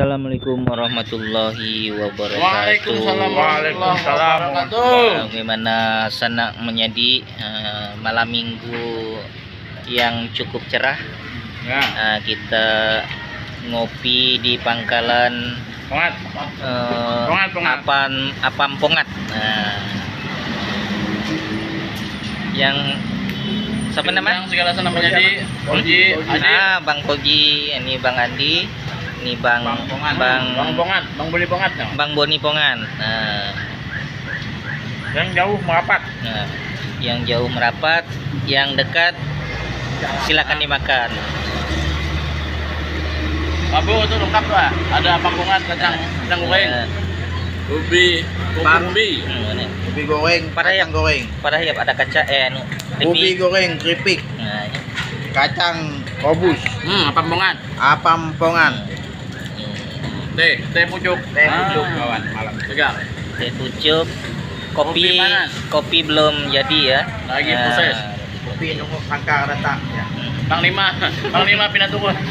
Assalamualaikum warahmatullahi wabarakatuh. Waalaikumsalam Waalaikumsalam. Eh, Bagaimana sanak menjadi eh, malam minggu yang cukup cerah. Ya, Eh, kita ngopi di pangkalan pongat. eh, Pongat, pongat. Apan Apam Pongat. Nah, yang siapa nama? Yang segala senang menjadi Oji, Adi, Ah, Bang Koji, ini Bang Andi, ini Bang Bang Pongat, Bang Bang Pongat, Bang Boni Pongat. no? Bang Boni Pongan. Nah, Yang jauh merapat. nah, yang jauh merapat, yang dekat silakan dimakan. Abu itu lengkap tuh, ah. ada Bang Pongat, kacang, kacang goreng, Nah, ubi, ubi. Ubi goreng, Pada ya? kacang goreng. Pada ya ada kaca eh anu. Ubi goreng, keripik, Nah, kacang rebus, hmm, apa Pongat, apam pongan, Hmm, teh, teh pucuk, teh Ah. pucuk kawan malam. Segar. Teh pucuk, kopi, Kopi panas. kopi belum jadi ya. Lagi Nah, proses. Kopi nunggu sangkar datang ya. Bang Lima, Bang Lima pindah turun.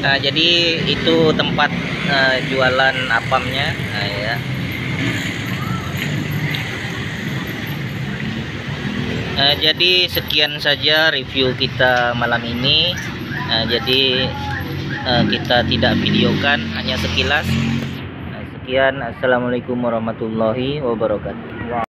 Nah, jadi itu tempat eh, jualan apamnya. Nah, ya. Eh, jadi sekian saja review kita malam ini. Nah, jadi eh, kita tidak videokan, hanya sekilas. Nah, sekian, assalamualaikum warahmatullahi wabarakatuh.